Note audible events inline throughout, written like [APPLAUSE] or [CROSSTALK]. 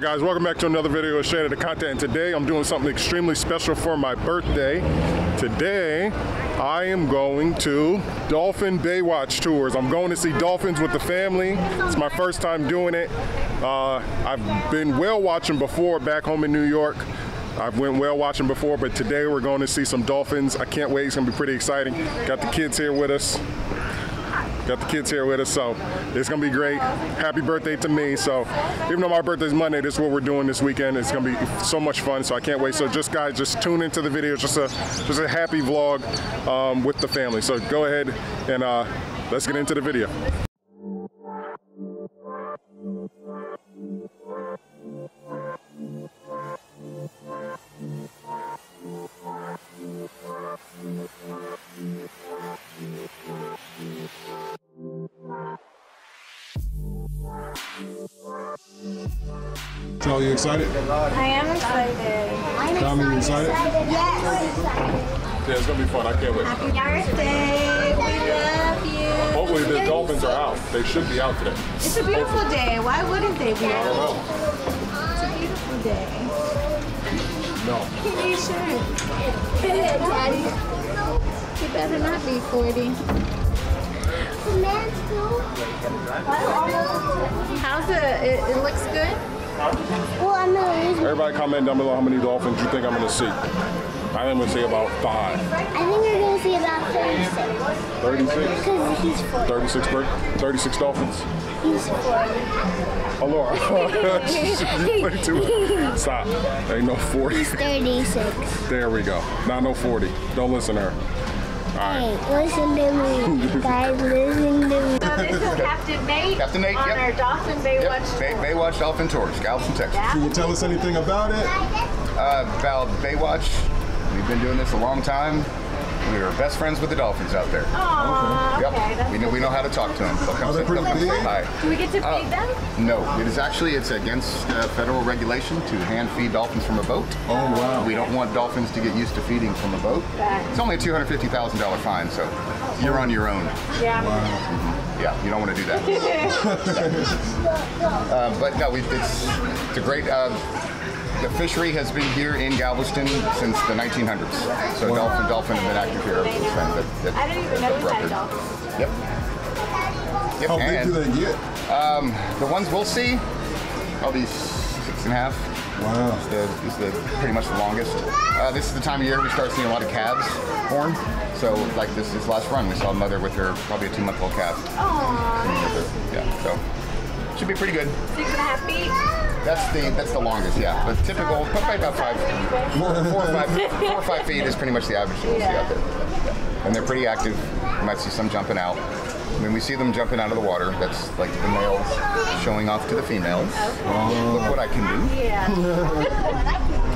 Guys, welcome back to another video of Straight Outta Content. And today I'm doing something extremely special for my birthday. Today I am going to Dolphin Baywatch Tours. I'm going to see dolphins with the family. It's my first time doing it. Uh, I've been whale watching before back home in New York. I've went whale watching before, but today we're going to see some dolphins. I can't wait, it's gonna be pretty exciting. Got the kids here with us. Got the kids here with us, so it's gonna be great. Happy birthday to me. So even though my birthday's Monday, this is what we're doing this weekend. It's gonna be so much fun. So I can't wait. So just guys, just tune into the video. Just a just a happy vlog um, with the family. So go ahead and uh, let's get into the video. So you excited? I am excited. Tommy, you excited? Yes. Yeah, it's gonna be fun. I can't wait. Happy birthday. We love you. Hopefully the dolphins are out. They should be out today. It's a beautiful day. Why wouldn't they be? I don't know. It's a beautiful day. No. You should. Daddy. You better not be 40. How's it? It, it looks good? Well, I'm gonna lose. Everybody comment down below how many dolphins you think I'm gonna see. I am gonna say about five. I think we're gonna see about 36. 36? Because he's 40. 36 bird, 36 dolphins. He's 40. Oh Laura, [LAUGHS] you play [LAUGHS] too much. Stop. Ain't no 40. He's 36. There we go. Not no 40. Don't listen to her. Hey, listen to me. [LAUGHS] Guys, listen to me. So this is Captain Nate. Captain Nate, on yep. our Dolphin Yep, Baywatch Bay, tour. Baywatch Dolphin Tours, Galveston, Texas. Can you tell us anything about it? Uh, about Baywatch, we've been doing this a long time. We are best friends with the dolphins out there. Aw, Yep, okay. We know we know how to talk to them. They'll come, Are they say, pretty say big? hi. Do we get to Uh, feed them? No, it is actually it's against uh, federal regulation to hand feed dolphins from a boat. Oh wow. We don't want dolphins to get used to feeding from a boat. Right. It's only a two hundred fifty thousand dollar fine, so you're on your own. Yeah. Yeah, you don't want to do that. [LAUGHS] uh, but no, we, it's it's a great. Uh, the fishery has been here in Galveston since the 1900s. So dolphin dolphin have been active here ever since then. That, that, I didn't even know that's we had record. dolphins. Yep. Yep. How big and do they get? the ones we'll see, probably six and a half. Wow. Is the, is the pretty much the longest. Uh, this is the time of year we start seeing a lot of calves born. So like this this last run, we saw a mother with her probably a two month old calf. Aww. Yeah, so should be pretty good. Six and a half feet. That's the that's the longest, yeah. But typical, probably about five, four, four or five, [LAUGHS] four or five feet is pretty much the average that we'll see out there. And they're pretty active. You might see some jumping out. When we see them jumping out of the water, that's like the males showing off to the females. Look what I can do. Yeah.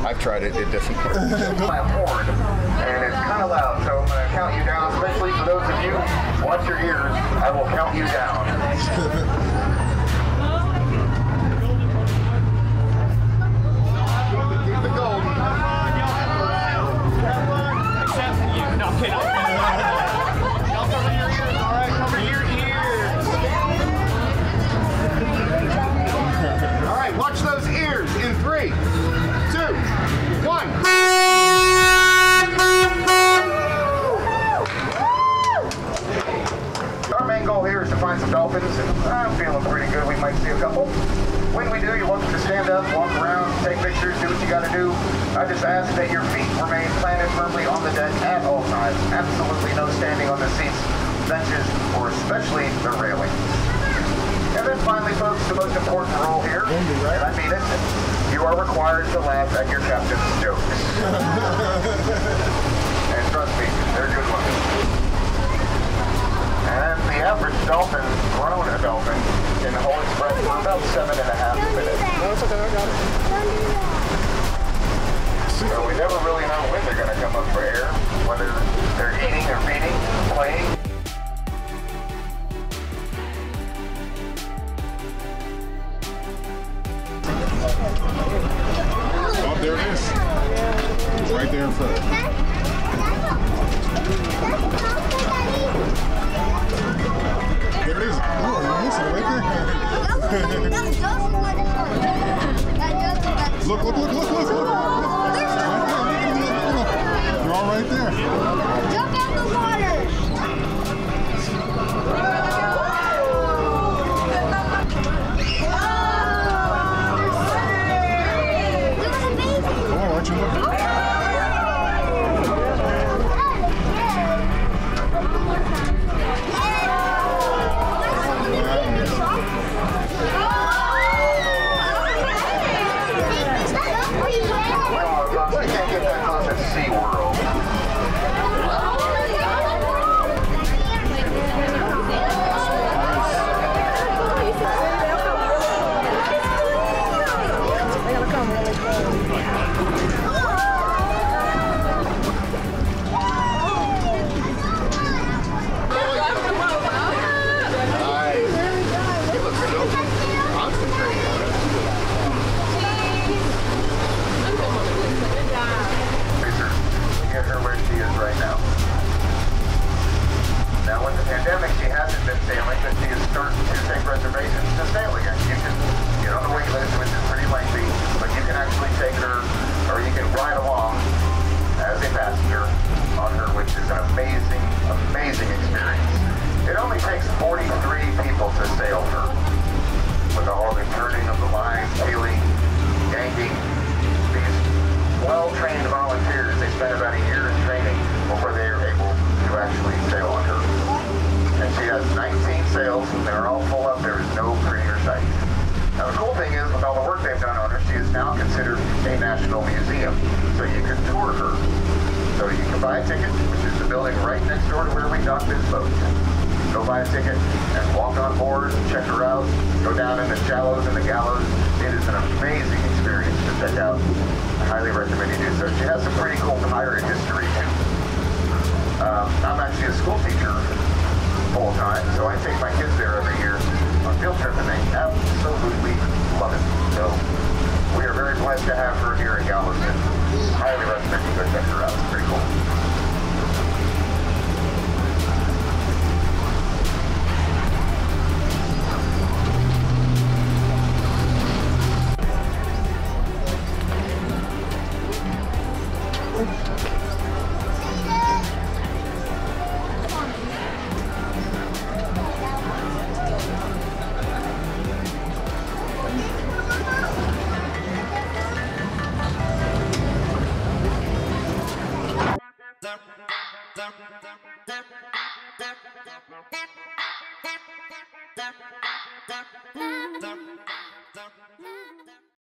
I've tried it. It doesn't work. My [LAUGHS] horn, and it's kind of loud, so I'm going to count you down. Especially for those of you, watch your ears. I will count you down. I'm feeling pretty good. We might see a couple. When we do, you're welcome to stand up, walk around, take pictures, do what you got to do. I just ask that your feet remain planted firmly on the deck at all times. Absolutely no standing on the seats, benches, or especially the railing. And then finally, folks, the most important rule here, and I mean it, you are required to laugh at your captain's jokes. [LAUGHS] and trust me, they're good ones. And the average dolphin, grown dolphin, can hold its breath for about seven and a half minutes. So we never really know when they're going to come up for air, whether they're eating or feeding, playing. Oh, there it is. Right there in front. look, look, look, look, look, look. They're all right there. Jump out the water. Now considered a national museum. So you can tour her. So you can buy a ticket, which is the building right next door to where we dock this boat. Go buy a ticket and walk on board, check her out, go down in the shallows and the gallows. It is an amazing experience to check out. I highly recommend you do so. She has some pretty cool pirate history too. Um, I'm actually a school teacher full time, so I take my kids there every year on field trips, and they absolutely love it.